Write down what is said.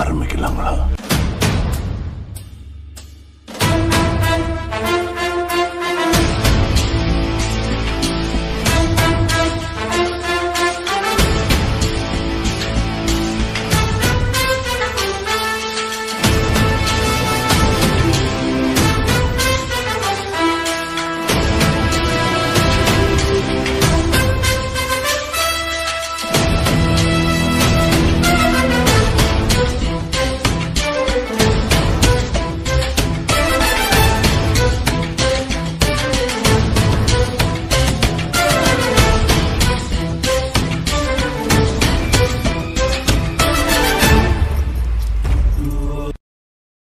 ஆரம்பிக்கலாங்களா?